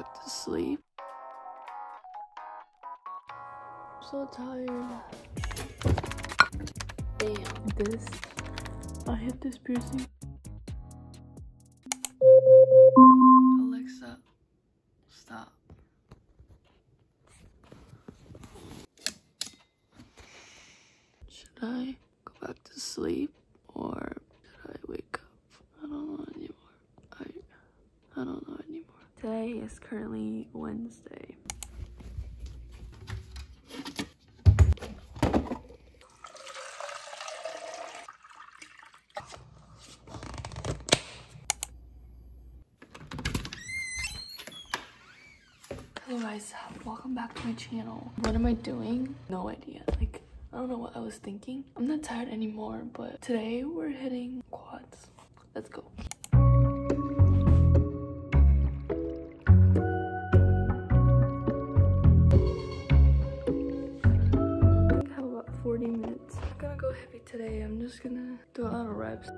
back to sleep. I'm so tired. Damn. This. I hit this piercing. Today is currently Wednesday. Hello guys, welcome back to my channel. What am I doing? No idea. Like, I don't know what I was thinking. I'm not tired anymore, but today we're hitting quads. Let's go. Just gonna do a lot of reps.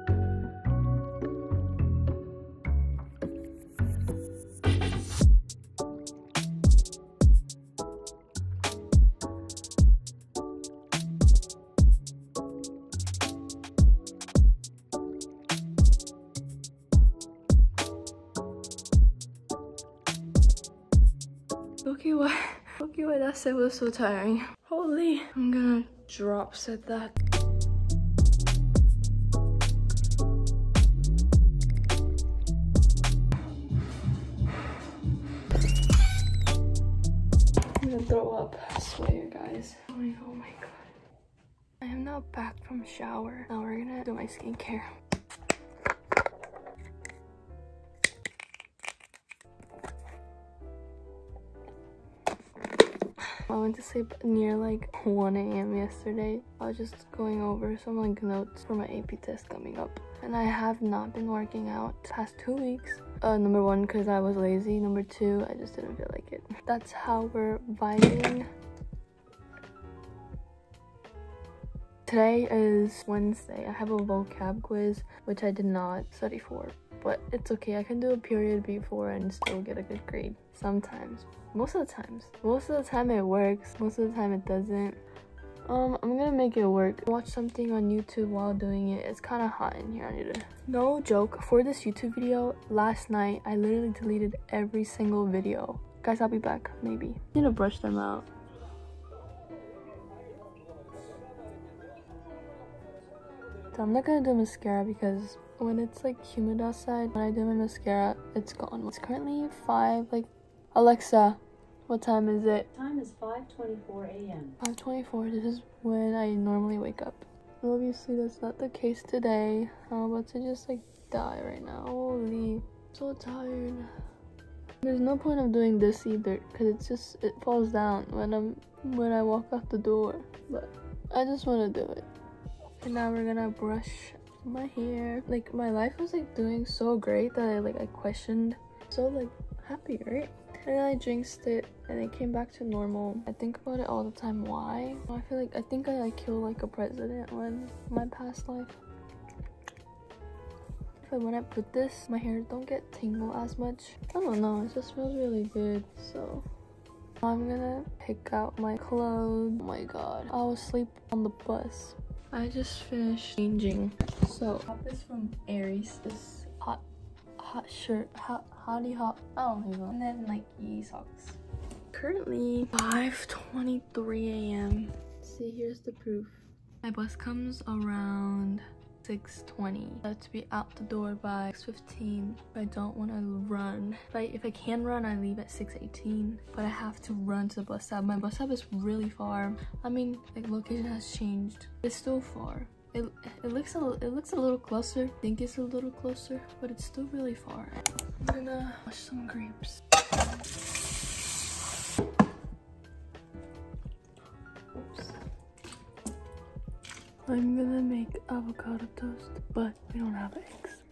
Okay, why? Okay, why that set was so tiring. Holy, I'm gonna drop set that. Throw up. I swear, guys. Oh my, oh my god. I am now back from shower. Now we're gonna do my skincare. I went to sleep near like 1 a.m. yesterday. I was just going over some like notes for my AP test coming up. And I have not been working out past two weeks. Uh, number one, because I was lazy. Number two, I just didn't feel like it. That's how we're vibing. Today is Wednesday. I have a vocab quiz, which I did not study for. But it's okay, I can do a period before and still get a good grade. Sometimes. Most of the times. Most of the time it works, most of the time it doesn't. Um, I'm gonna make it work. Watch something on YouTube while doing it. It's kind of hot in here. I need to. No joke. For this YouTube video, last night I literally deleted every single video. Guys, I'll be back. Maybe. I need to brush them out. So I'm not gonna do mascara because when it's like humid outside, when I do my mascara, it's gone. It's currently five. Like, Alexa, what time is it? Time is 5:24 a.m. 5:24. This is when I normally wake up. Obviously, that's not the case today. I'm about to just like die right now. Holy, so tired. There's no point of doing this either, cause it's just it falls down when I'm when I walk out the door. But I just want to do it. And now we're gonna brush my hair. Like my life was like doing so great that I like I questioned. So like happy, right? And then I jinxed it and it came back to normal. I think about it all the time. Why? I feel like I think I like killed like a president when my past life. But when I put this, my hair don't get tingle as much. I don't know, it just feels really good. So I'm gonna pick out my clothes. Oh my god. I will sleep on the bus. I just finished changing. So top is from Aerie's. This hot hot shirt. Hot hottie hot. I don't know. And then Nike socks. Currently 5:23 a.m. See, here's the proof. My bus comes around 6:20. I have to be out the door by 6:15. I don't want to run. If I if I can run, I leave at 6:18. But I have to run to the bus stop. My bus stop is really far. I mean, like location has changed. It's still far. It, it looks a it looks a little closer. I think it's a little closer, but it's still really far. I'm gonna wash some grapes. Oops. I'm gonna make avocado toast, but we don't have eggs.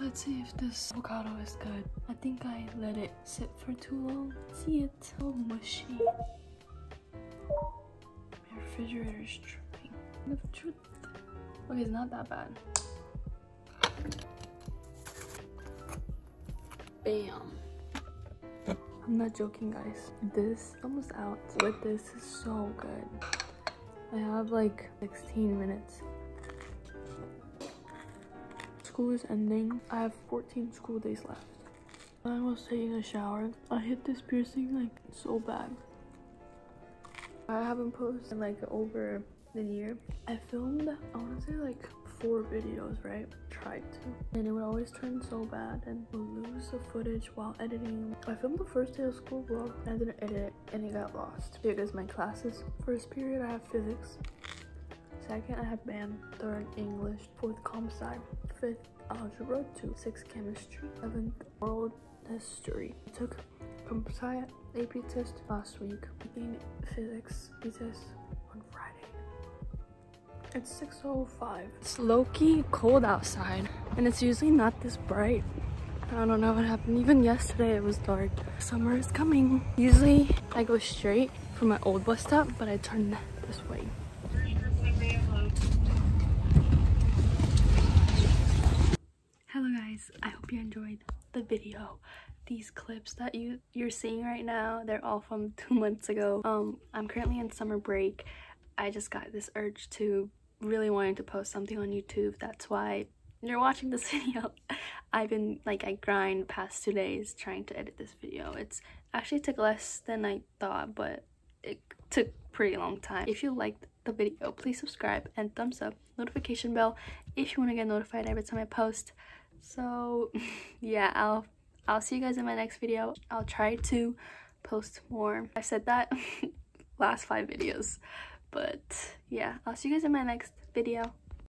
Let's see if this avocado is good. I think I let it sit for too long. See, it's so oh, mushy. My refrigerator is dripping. The truth. Okay, it's not that bad. Bam. I'm not joking, guys. This almost out with this is so good. I have like 16 minutes. School is ending. I have 14 school days left. I was taking a shower. I hit this piercing like so bad. I haven't posted in like over a year. I filmed, I want to say like four videos, right? Tried to. And it would always turn so bad and lose the footage while editing. I filmed the first day of school vlog and I didn't edit it and it got lost. Because my classes, first period I have physics. Second I have band. Third English. Fourth comp sci. Fifth algebra. Two. Sixth chemistry. Seventh world history. I took sci AP test last week. Taking physics test on Friday. It's 6.05. It's low-key cold outside and it's usually not this bright. I don't know what happened. Even yesterday it was dark. Summer is coming. Usually I go straight from my old bus stop, but I turn this way. Hello guys, I hope you enjoyed the video. These clips that you, you're seeing right now, they're all from two months ago. Um, I'm currently in summer break. I just got this urge to really wanting to post something on YouTube. That's why you're watching this video. I've been like I grind past two days trying to edit this video. It's actually took less than I thought, but it took pretty long time. If you liked the video, please subscribe and thumbs up, notification bell if you want to get notified every time I post. So yeah, I'll I'll see you guys in my next video. I'll try to post more. I said that last five videos. But yeah, I'll see you guys in my next video.